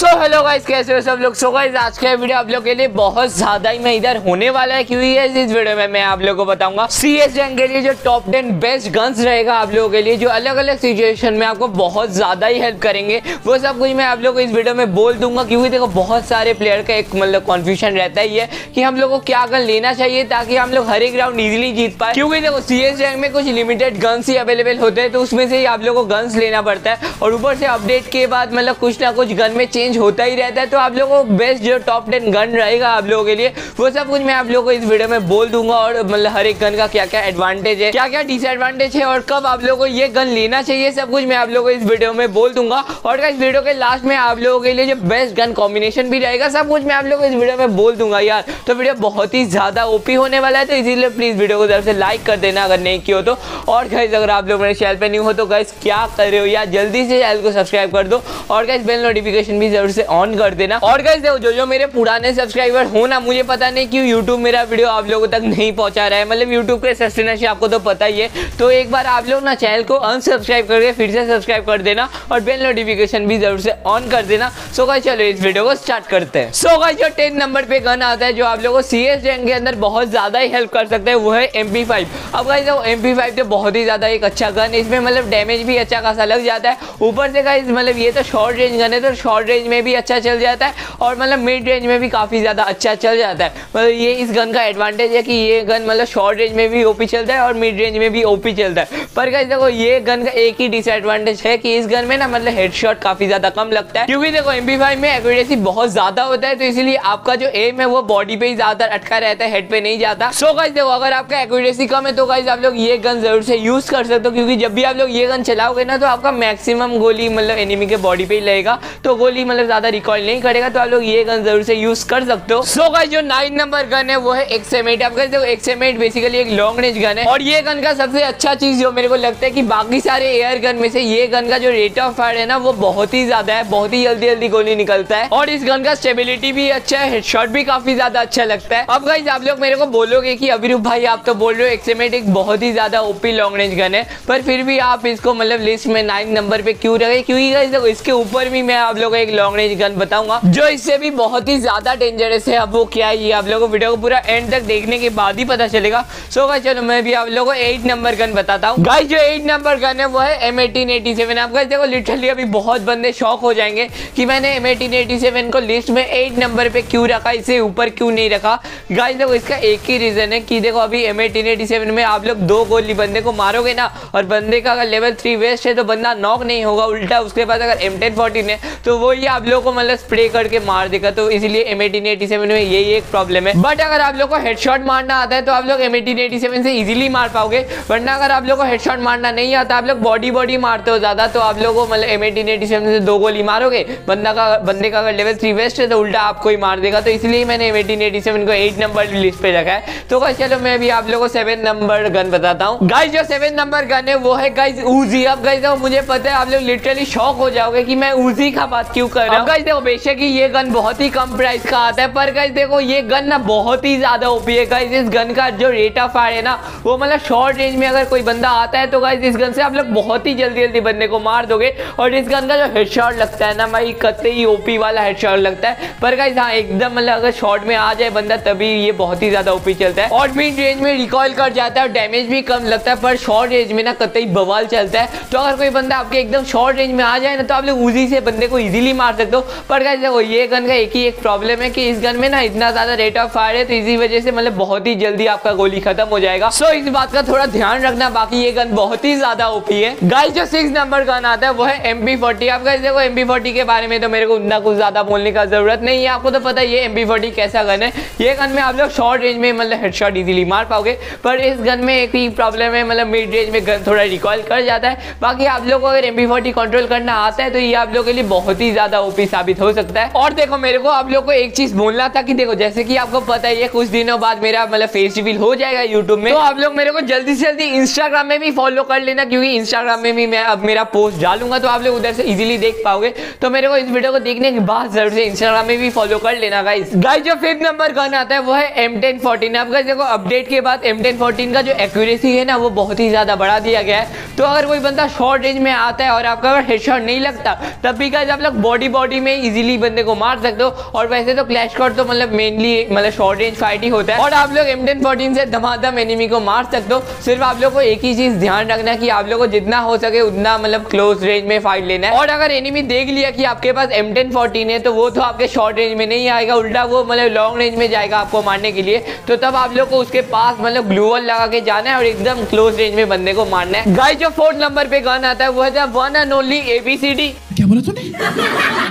So hello guys कैसे हो सब लोग? सो गाइस आज का वीडियो आप लोग के लिए बहुत ज़्यादा ही मैं इधर होने वाला है, क्योंकि इस वीडियो में मैं आप लोगों को बताऊँगा सी एस रैंक के लिए जो टॉप टेन बेस्ट गन्स रहेगा आप लोगों के लिए, जो अलग अलग सिचुएशन में आपको बहुत ज़्यादा ही हेल्प करेंगे। वो सब कुछ मैं आप लोग को इस वीडियो में बोल दूँगा, क्योंकि देखो, बहुत सारे प्लेयर का एक मतलब कॉन्फ्यूजन रहता ही है कि हम लोग को क्या गन लेना चाहिए ताकि हम लोग हर एक राउंड इजिली जीत पाए। क्योंकि देखो सी एस रैंक में कुछ लिमिटेड गन्स ही अवेलेबल होते हैं तो उसमें से ही आप लोग को गन्स लेना पड़ता है। और ऊपर से अपडेट के बाद मतलब कुछ ना कुछ गन में चेंज होता ही रहता है तो आप लोगों को बेस्ट जो टॉप टेन गन रहेगा आप लोगों के लिए, वो सब कुछ मैं आप लोगों को इस वीडियो में बोल दूँगा और मतलब हर एक गन का क्या क्या एडवांटेज है क्या क्या डिसएडवांटेज है और कब आप लोगों को ये गन लेना चाहिए, सब कुछ मैं आप लोगों को इस वीडियो में बोल दूँगा। और इस वीडियो के लास्ट में आप लोगों के लिए जो बेस्ट गन कॉम्बिनेशन भी रहेगा, सब कुछ मैं आप लोगों को इस वीडियो में बोल दूँगा यार। तो वीडियो बहुत ही ज़्यादा ओपी होने वाला है तो इसीलिए प्लीज़ वीडियो को तरफ़ से लाइक कर देना अगर नहीं किया तो। और गैस अगर आप लोग मेरे चैनल पे नहीं हो तो गाइज़ क्या कर रहे हो यार? जल्दी से चैनल को सब्सक्राइब कर दो। और गैस बेल नोटिफिकेशन भी ज़रूर से ऑन कर देना। और गाइज़ देखो जो जो मेरे पुराने सब्सक्राइबर हो ना, मुझे पता नहीं क्यों यूट्यूब मेरा वीडियो आप लोगों तक नहीं पहुँचा रहा है। मतलब यूट्यूब के सस्टेनेंस आपको तो पता ही है। तो एक बार आप लोग ना चैनल को अनसब्सक्राइब करके फिर से सब्सक्राइब कर देना और बेल नोटिफिकेशन भी ज़रूर से ऑन कर देना। सो गाइज़ चलो, इस वीडियो को स्टार्ट करते हैं। सो गाइज़ जो टेन नंबर पे गन आता है, जो आप लोगों को सी एस रैंक के अंदर बहुत ज़्यादा ही हेल्प कर सकता है, वो है एम पी फाइव अब एम तो बहुत ही ज़्यादा एक अच्छा गन इसमें मतलब डैमेज भी अच्छा खासा लग जाता है। ऊपर से गाइज़ मतलब ये तो शॉर्ट रेंज गन है तो शॉर्ट रेंज में भी अच्छा चल जाता है और मतलब मिड रेंज में भी काफ़ी ज़्यादा अच्छा चल जाता है। मतलब ये इस गन का एडवांटेज है कि ये गन मतलब शॉर्ट रेंज में भी ओपी चलता है और मिड रेंज में भी ओपी चलता है। पर गाइज़ देखो, ये गन का एक ही डिसएडवांटेज है कि इस गन में ना मतलब हेडशॉट काफ़ी ज़्यादा कम लगता है। क्योंकि देखो एम में एक्यूरेसी बहुत ज़्यादा होता है तो इसीलिए आपका जो एम है वो बॉडी पे ही ज़्यादा अटका रहता है हेड पे नहीं जाता। सो गाइज़ देखो, अगर आपका एक्यूरेसी कम है तो गाइज़ आप लोग ये गन ज़रूर से यूज़ कर सकते हो, क्योंकि जब भी आप लोग ये गन चलाओगे ना तो आपका मैक्सिमम गोली मतलब एनिमी के बॉडी पे ही लगेगा। तो गोली मतलब ज़्यादा रिकॉइल नहीं करेगा तो आप लोग ये गन ज़रूर से यूज़ कर सकते हो। सो गाइस जो नाइन नंबर गन है, वो है एक्सएमेट आप कहते हो एक्सएमेट बेसिकली एक लॉन्ग रेंज गन है। और ये गन का सबसे अच्छा चीज़ जो मेरे को लगता है कि बाकी सारे एयर गन में से ये गन का जो रेट ऑफ़ फायर है ना, वो बहुत ही ज़्यादा है, बहुत ही जल्दी जल्दी गोली निकलता है। और इस गन का स्टेबिलिटी भी अच्छा है हेडशॉट भी काफ़ी ज़्यादा अच्छा लगता है। अब गाइज़ आप लोग मेरे को बोलोगे कि अभिरूप भाई, आप तो बोल रहे हो एक्सएमेट एक बहुत ही ज़्यादा ओपी लॉन्ग रेंज गन है। पर फिर भी आप इसको मतलब लिस्ट में नाइन नंबर पे क्यों रखे क्योंकि इसके ऊपर भी मैं आप लोग एक लॉन्ग रेंज गन बताऊँगा, जो इससे भी बहुत ही ज़्यादा डेंजरस है। अब वो क्या है, ये आप लोगों को वीडियो को पूरा एंड तक देखने के बाद ही पता चलेगा। सो गाइस चलो मैं भी आप लोगों को एट नंबर गन बताता हूँ। गाइस जो एट नंबर गन है, वो है एम एटीन एटी सेवन आप गाइस देखो लिटरली अभी बहुत बंदे शौक हो जाएँगे कि मैंने एम एटीन एटी सेवन को लिस्ट में एट नंबर पे क्यों रखा, इसे ऊपर क्यों नहीं रखा। गाइस देखो, इसका एक ही रीजन है कि देखो, अभी एम एटीन एटी सेवन में आप लोग दो गोली बंदे को मारोगे ना, और बंदे का अगर लेवल थ्री वेस्ट है तो बंदा नॉक नहीं होगा, उल्टा उसके बाद अगर एम टेन फोर्टीन है तो वो ही आप लोग को मतलब स्प्रे करके मार देगा तो इसलिए एम एटीन एटी सेवन में यही एक प्रॉब्लम है। बट अगर आप लोग को हेडशॉट मारना आता है तो आप लोग एम एटीन एटी सेवन से इजीली मार पाओगे। वरना अगर आप लोग को हेडशॉट मारना नहीं आता, आप लोग बॉडी बॉडी मारते हो ज़्यादा तो आप लोग को मतलब एम एटीन एटी सेवन से दो गोली मारोगे। बंदा का, बंदे का अगर लेवल थ्री वेस्ट है तो उल्टा आपको ही मार देगा। तो इसलिए मैंने एम एटीन एटी सेवन को एट नंबर लिस्ट पे रखा है। तो चलो मैं भी आप लोगों को सेवन नंबर गन बताता हूँ। गाइस जो सेवन नंबर गन है, वो है गाइस ऊजी अब देखो मुझे पता है, आप लोग लिटरली शॉक हो जाओगे कि मैं ऊजी का बात क्यों कर रहा हूँ। गाइस देखो बेशक ही ये गन बहुत ही कम प्राइस का आता है पर गाइस देखो ये गन ना बहुत ही ज़्यादा ओपी है। गाइस इस गन का जो रेट ऑफ़ फायर है ना वो मतलब शॉर्ट रेंज में अगर कोई बंदा आता है तो गाइस इस गन से आप लोग बहुत ही जल्दी जल्दी बंदे को मार दोगे। और इस गन का जो हेडशॉट लगता है ना भाई कतई ही ओपी वाला हेडशॉट लगता है। पर गाइस हाँ एकदम मतलब अगर शॉर्ट में आ जाए बंदा तभी ये बहुत ही ज़्यादा ओपी चलता है। और मिड रेंज में रिकॉयल कर जाता है और डैमेज भी कम लगता है पर शॉर्ट रेंज में ना कतई बवाल चलता है। तो अगर कोई बंदा आपके एकदम शॉर्ट रेंज में आ जाए ना तो आप लोग उसी से बंदे को इजीली मार सकते हो। पर गाइस देखो ये गन का एक ही एक प्रॉब्लम है कि इस गन में ना इतना ज़्यादा रेट ऑफ़ फायर है तो इसी वजह से मतलब बहुत ही जल्दी आपका गोली खत्म हो जाएगा। सो so, इस बात का थोड़ा ध्यान रखना बाकी ये गन बहुत ही ज़्यादा ओपी है। गाइस जो सिक्स नंबर गन आता है वो है एम पी फोर्टी आप गाइस देखो एम पी फोर्टी के बारे में तो मेरे को उतना कुछ ज़्यादा बोलने का ज़रूरत नहीं है। आपको तो पता है ये एम पी फोर्टी कैसा गन है। ये गन में आप लोग शॉर्ट रेंज में मतलब हेडशॉट इजीली मार पाओगे। पर इस गन में एक ही प्रॉब्लम है मतलब मिड रेंज में गन थोड़ा रिकॉयल कर जाता है। बाकी आप लोग को अगर एम पी फोर्टी कंट्रोल करना आता है तो ये आप लोग के लिए बहुत ही ज़्यादा ओपी साबित हो सकता है। और देखो, मेरे को आप लोग को एक चीज़ बोलना था कि देखो, जैसे कि आपको पता ही है, कुछ दिनों बाद मेरा मतलब फेस रिवील हो जाएगा यूट्यूब में। तो आप लोग मेरे को जल्दी से जल्दी इंस्टाग्राम में भी फॉलो कर लेना, क्योंकि इंस्टाग्राम में भी मैं अब मेरा पोस्ट डालूँगा तो आप लोग उधर से इजीली देख पाओगे। तो मेरे को इस वीडियो को देखने के बाद ज़रूर से इंस्टाग्राम में भी फॉलो कर लेना गाइस गाइस जो फिफ्थ नंबर गन आता है, वो है एम टेन फोर्टीन अब गाइस देखो अपडेट के बाद एम टेन फोर्टीन का जो एक्यूरेसी है ना, वो बहुत ही ज़्यादा बढ़ा दिया गया है। तो अगर कोई बंदा शॉर्ट रेंज में आता है और आपका अगर हेडशॉट नहीं लगता, तब भी गाइस आप लोग बॉडी बॉडी में इजीली बंदे को मार सकते हो। और वैसे तो क्लैश कॉर्ड तो मतलब मेनली मतलब शॉर्ट रेंज फाइट ही होता है। और आप लोग एम टेन से धमाधम एनिमी को मार सकते हो। सिर्फ़ आप लोग को एक ही चीज़ ध्यान रखना कि आप लोग को जितना हो सके उतना मतलब क्लोज रेंज में फाइट लेना है। और अगर एनिमी देख लिया कि आपके पास एम टेन है तो वो तो आपके शॉर्ट रेंज में नहीं आएगा। उल्टा वो मतलब लॉन्ग रेंज में जाएगा आपको मारने के लिए। तो तब आप लोग को उसके पास मतलब ग्लूवल लगा के जाना है और एकदम क्लोज रेंज में बंदे को मारना है। गाइस जो फोर्थ नंबर पे गन आता है, वो है वन एंड ओनली एबीसीडी क्या बोला तूने?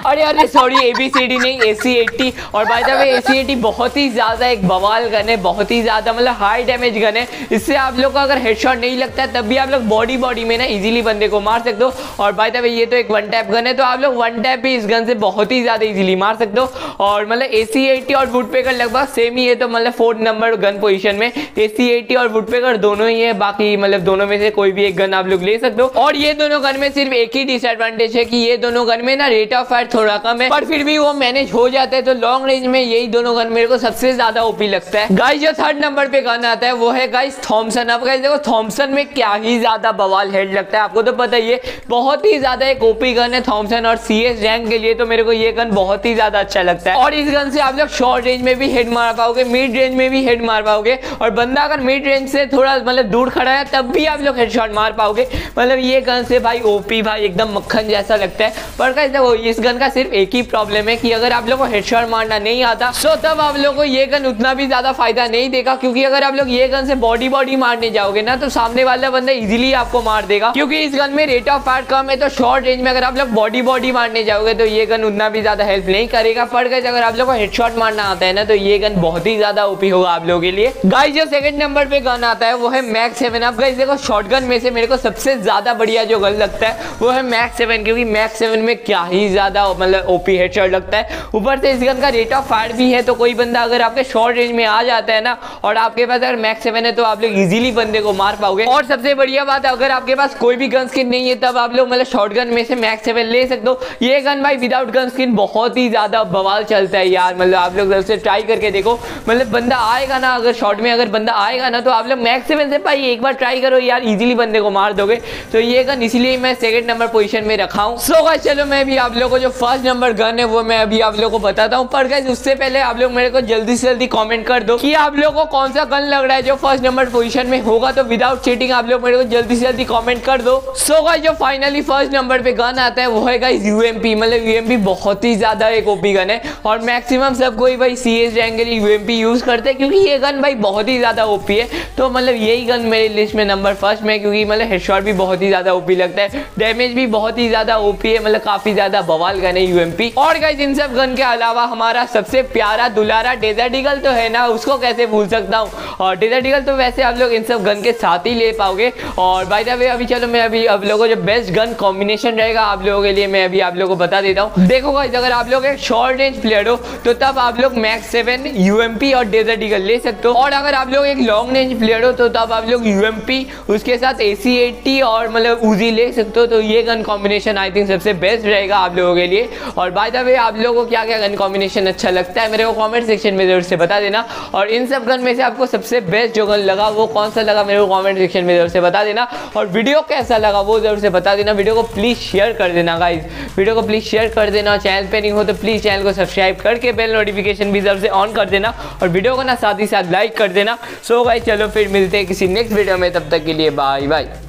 अरे अरे सॉरी एबीसीडी नहीं एसी एट्टी और by the way AC eighty बहुत ही ज़्यादा एक बवाल गन है, बहुत ही ज़्यादा मतलब हाई डैमेज गन है। इससे आप लोग को अगर हेडशॉट नहीं लगता है, तब भी आप लोग बॉडी बॉडी में ना इजीली बंदे को मार सकते हो। और बाय द वे ये तो एक वन टैप गन है तो आप लोग वन टैप भी इस गन से बहुत ही ज़्यादा इजीली मार सकते हो। और मतलब ए सी एट्टी और वुडपेकर लगभग सेम ही है तो मतलब फोर्थ नंबर गन पोजिशन में ए सी एट्टी और वुडपेकर दोनों ही है। बाकी मतलब दोनों में से कोई भी एक गन आप लोग ले सकते हो। और ये दोनों गन में सिर्फ़ एक ही डिसएडवांटेज है कि ये दोनों गन में ना रेट ऑफ़ फायर थोड़ा कम है, पर फिर भी वो मैनेज हो जाता है तो लॉन्ग रेंज में यही दोनों गन मेरे को सबसे ज़्यादा ओपी लगता है। गाइस जो थर्ड नंबर पे गन आता है, वो है गाइस थॉमसन अब गाइस देखो थॉमसन में क्या ही ज़्यादा बवाल हेड लगता है, आपको तो पता ही है, बहुत ही ज़्यादा एक ओपी गन है थॉमसन और सी एस रैंक के लिए तो मेरे को ये गन बहुत ही ज़्यादा अच्छा लगता है। और इस गन से आप लोग शॉर्ट रेंज में भी हेड मार पाओगे मिड रेंज में भी हेड मार पाओगे, और बंदा अगर मिड रेंज से थोड़ा मतलब दूर खड़ा है, तब भी आप लोग हेडशॉट मार पाओगे। मतलब ये गन से भाई ओपी भाई एकदम मक्खन जैसा लगता है। पर कैसे देखो, इस गन का सिर्फ़ एक ही प्रॉब्लम है कि अगर आप लोग को हेडशॉट मारना नहीं आता तो तब आप लोग को ये गन उतना भी ज़्यादा फ़ायदा नहीं देगा, क्योंकि अगर आप लोग ये गन से बॉडी बॉडी मारने जाओगे ना तो सामने वाला बंदा इजिली आपको मार देगा। क्योंकि इस गन में रेट ऑफ़ फायर कम है तो शॉर्ट रेंज में अगर आप लोग बॉडी बॉडी मारने जाओगे तो ये गन उतना भी ज़्यादा हेल्प नहीं करेगा। पर गए अगर आप लोग को हेडशॉट मारना आता है ना तो ये गन बहुत ही ज़्यादा ओपी होगा आप लोगों के लिए। गाइस जो सेकंड नंबर पे गन आता है, वो है मैक्स सेवन अब गाइस देखो शॉटगन में से मेरे को सबसे ज़्यादा बढ़िया जो गन लगता है, वो है मैक्स सेवन क्योंकि मैक्स सेवन में क्या ही ज़्यादा मतलब ओपी हेड हेडशॉट लगता है। ऊपर से इस गन का रेट ऑफ़ फायर भी है तो कोई बंदा अगर आपके शॉर्ट रेंज में आ जाता है ना, और आपके पास अगर मैक्स सेवन है तो आप लोग इजीली बंदे को मार पाओगे। और सबसे बढ़िया बात है अगर आपके पास कोई भी गन स्किन नहीं है, तब आप लोग मतलब शॉर्ट गन में से मैक्स सेवन ले सकते हो। ये गन भाई विदाउट गन स्किन बहुत ही ज़्यादा बवाल चलता है यार मतलब आप लोग से ट्राई करके देखो। मतलब बंदा आएगा ना, अगर शॉर्ट में अगर बंदा आएगा ना तो आप लोग मैक्स सेवन से भाई एक बार ट्राई करो यार इजीली बंदे को मार दोगे। तो ये गन इसलिए मैं सेकंड नंबर पोजीशन में रखा हूँ। सो गाइस चलो मैं भी आप लोगों को जो फ़र्स्ट नंबर गन है, वो मैं अभी आप लोगों को बताता हूँ। पर गाइस उससे पहले आप लोग मेरे को जल्दी से जल्दी कमेंट कर दो कि आप लोगों को कौन सा गन लग रहा है जो फ़र्स्ट नंबर पोजीशन में होगा। तो विदाउट चीटिंग आप लोग मेरे को जल्दी से जल्दी कमेंट कर दो। सो गाइस जो फाइनली फ़र्स्ट नंबर पे गन आता है, वो है गाइस यूएमपी मतलब यूएमपी बहुत ही ज़्यादा एक ओपी गन है। और मैक्सिमम सब कोई भाई C S rank UMP use करते हैं, क्योंकि ये गन भाई बहुत ही ज़्यादा ओपी है। तो मतलब यही गन मेरी लिस्ट में नंबर फ़र्स्ट में क्योंकि मतलब हेडशॉट भी बहुत ही ज़्यादा ओपी लगता है। डैमेज भी बहुत ही ज़्यादा ओपी है मतलब काफ़ी ज़्यादा बवाल गन है यूएमपी। और गाइस इन सब गन के अलावा हमारा सबसे प्यारा दुलारा डेजर्ट ईगल तो है ना, उसको कैसे भूल सकता हूँ? और डेजर्ट ईगल तो वैसे आप लोग इन सब गन के साथ ही ले पाओगे। और बाय द वे अभी चलो मैं अभी आप लोगों जो बेस्ट गन कॉम्बिनेशन रहेगा आप लोगों के लिए मैं अभी आप लोगों को बता देता हूँ। देखो गाइस अगर आप लोग एक शॉर्ट रेंज प्लेयर हो तो तब आप लोग मैक्स सेवन यूएमपी और डेजर्ट ईगल ले सकते हो। और अगर आप लोग एक लॉन्ग रेंज प्लेयर हो तो तब आप लोग यूएमपी, उसके साथ ए और मतलब उजी ले सकते हो। तो ये गन कॉम्बिनेशन आई थिंक सबसे बेस्ट रहेगा आप लोगों के लिए। और बाय द वे आप लोगों को क्या क्या गन कॉम्बिनेशन अच्छा लगता है, मेरे को कॉमेंट सेक्शन में ज़रूर से बता देना। और इन सब गन में से आपको सबसे बेस्ट जो गन लगा, वो कौन सा लगा, मेरे को कॉमेंट सेक्शन में ज़रूर से बता देना। और वीडियो कैसा लगा, वो ज़रूर से बता देना। वीडियो को प्लीज़ शेयर कर देना गाइज़ वीडियो को प्लीज़ शेयर कर देना। चैनल पर नहीं हो तो प्लीज़ चैनल को सब्सक्राइब करके बेल नोटिफिकेशन भी ज़रूर से ऑन कर देना। और वीडियो को ना साथ ही साथ लाइक कर देना। सो गाइज़ चलो फिर मिलते हैं किसी नेक्स्ट वीडियो में। तब तक के लिए बाय बाय